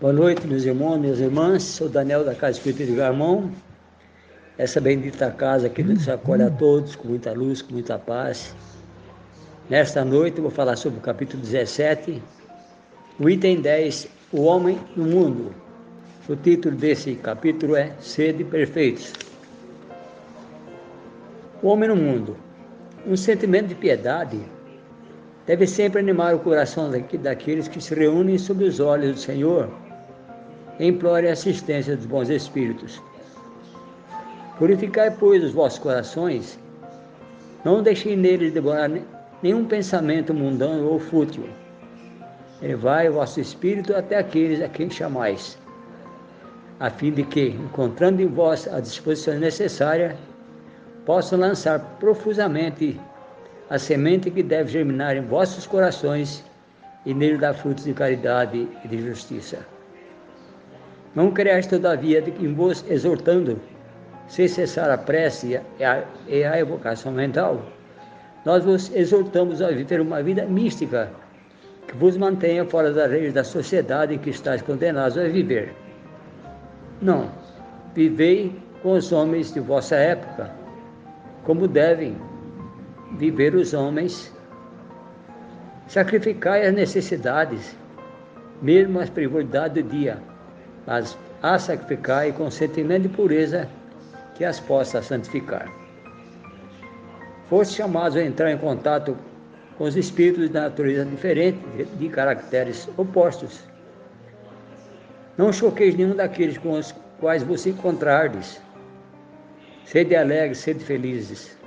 Boa noite, meus irmãos, minhas irmãs. Sou Daniel da Casa Espírita de Garmão. Essa bendita casa que nos acolhe a todos com muita luz, com muita paz. Nesta noite vou falar sobre o capítulo 17, o item 10, o homem no mundo. O título desse capítulo é Sede Perfeitos. O homem no mundo. Um sentimento de piedade deve sempre animar o coração daqueles que se reúnem sob os olhos do Senhor implore a assistência dos bons espíritos. Purificai, pois, os vossos corações, não deixei neles devorar nenhum pensamento mundano ou fútil. Levai o vosso espírito até aqueles a quem chamais, a fim de que, encontrando em vós a disposição necessária, possam lançar profusamente a semente que deve germinar em vossos corações e nele dar frutos de caridade e de justiça. Não creais, todavia, em vos exortando, sem cessar a prece e a, e a evocação mental, nós vos exortamos a viver uma vida mística que vos mantenha fora das redes da sociedade em que estáis condenados a viver. Não, vivei com os homens de vossa época, como devem viver os homens, sacrificai as necessidades, mesmo as frivolidades do dia, mas a sacrificai com sentimento de pureza que as possa santificar. Foste chamados a entrar em contato com os espíritos de natureza diferente, de caracteres opostos. Não choqueis nenhum daqueles com os quais vos encontrardes. Sede alegres, sede felizes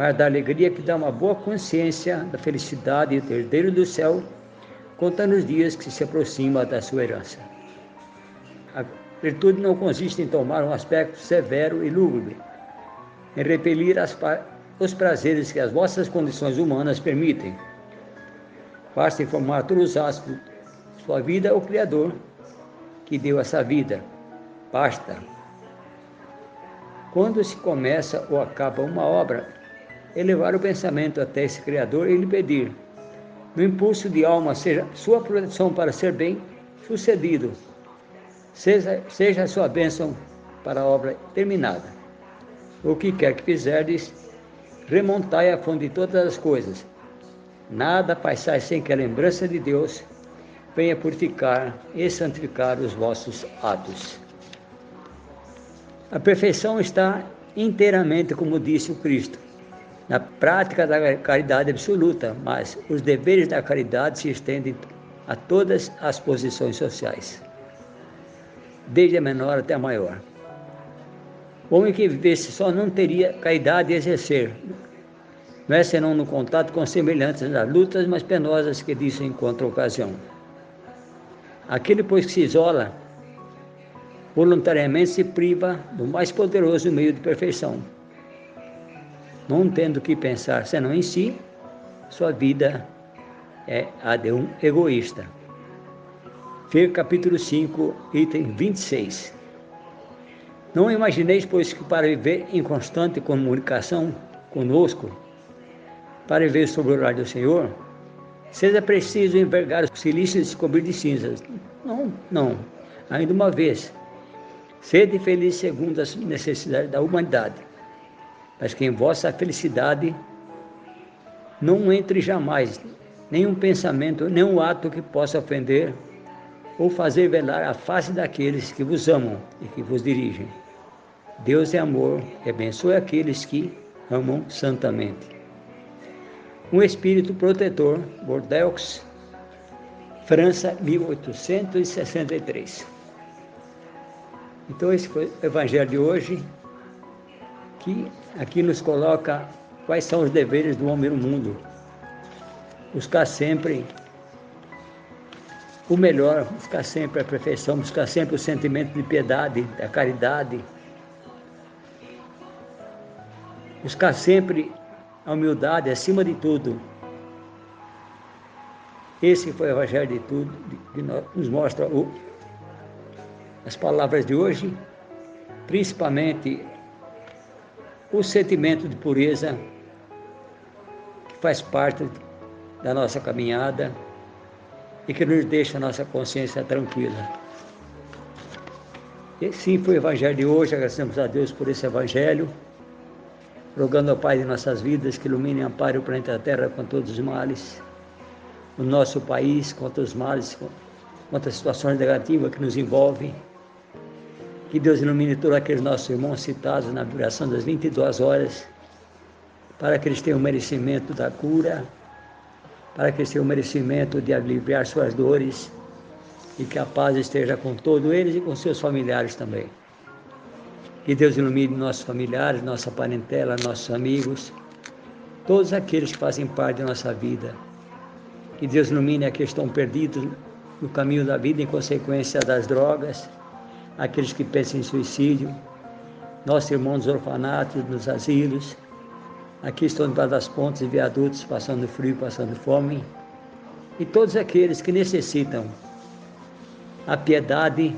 mas da alegria que dá uma boa consciência da felicidade do herdeiro do céu, contando os dias que se aproxima da sua herança. A virtude não consiste em tomar um aspecto severo e lúgubre, em repelir as, os prazeres que as vossas condições humanas permitem. Basta informar todos os astros sua vida ao Criador, que deu essa vida. Basta. Quando se começa ou acaba uma obra, elevar o pensamento até esse Criador e lhe pedir, no impulso de alma, seja sua proteção para ser bem sucedido, seja, seja a sua bênção para a obra terminada. O que quer que fizerdes, remontai a fonte de todas as coisas. Nada passai sem que a lembrança de Deus venha purificar e santificar os vossos atos. A perfeição está inteiramente, como disse o Cristo, na prática da caridade absoluta, mas os deveres da caridade se estendem a todas as posições sociais, desde a menor até a maior. O homem que vivesse só não teria caridade a exercer, não é senão no contato com semelhantes nas lutas mais penosas que disso encontra ocasião. Aquele, pois, que se isola, voluntariamente se priva do mais poderoso meio de perfeição, não tendo que pensar senão em si, sua vida é a de um egoísta. Fer capítulo 5, item 26. Não imagineis, pois, que para viver em constante comunicação conosco, para viver sobre o horário do Senhor, seja preciso envergar os silícios e cobrir de cinzas. Não, não. Ainda uma vez, sede feliz segundo as necessidades da humanidade mas que em vossa felicidade não entre jamais nenhum pensamento, nenhum ato que possa ofender ou fazer velar a face daqueles que vos amam e que vos dirigem. Deus é amor e abençoe aqueles que amam santamente. Um espírito protetor, Bordeaux, França, 1863. Então, esse foi o evangelho de hoje que aqui nos coloca quais são os deveres do homem no mundo. Buscar sempre o melhor, buscar sempre a perfeição, buscar sempre o sentimento de piedade, da caridade. Buscar sempre a humildade acima de tudo. Esse foi o Evangelho de tudo, que nos mostra o, as palavras de hoje, principalmente o sentimento de pureza que faz parte da nossa caminhada e que nos deixa a nossa consciência tranquila. E sim foi o Evangelho de hoje, agradecemos a Deus por esse Evangelho, rogando ao Pai de nossas vidas que ilumine e ampare o planeta Terra com todos os males, o nosso país contra os males, contra as situações negativas que nos envolvem. Que Deus ilumine todos aqueles nossos irmãos citados na duração das 22 horas, para que eles tenham o merecimento da cura, para que o merecimento de aliviar suas dores e que a paz esteja com todos eles e com seus familiares também. Que Deus ilumine nossos familiares, nossa parentela, nossos amigos, todos aqueles que fazem parte da nossa vida. Que Deus ilumine aqueles que estão perdidos no caminho da vida em consequência das drogas, aqueles que pensam em suicídio, nossos irmãos orfanatos, nos asilos, aqui estão debaixo das pontes e viadutos, passando frio, passando fome, e todos aqueles que necessitam a piedade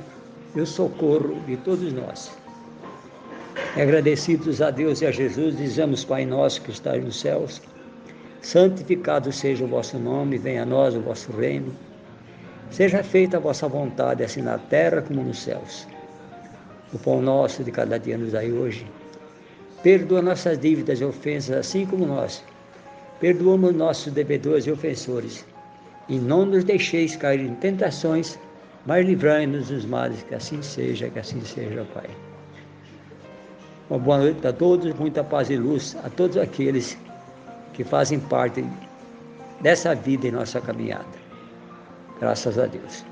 e o socorro de todos nós. Agradecidos a Deus e a Jesus, dizemos, Pai nosso que estás nos céus, santificado seja o vosso nome, venha a nós o vosso reino. Seja feita a vossa vontade, assim na terra como nos céus. O pão nosso de cada dia nos dai hoje. Perdoa nossas dívidas e ofensas, assim como nós. Perdoamos nossos devedores e ofensores. E não nos deixeis cair em tentações, mas livrai-nos dos males, que assim seja, que assim seja, Pai. Uma boa noite a todos, muita paz e luz a todos aqueles que fazem parte dessa vida em nossa caminhada. Graças a Deus.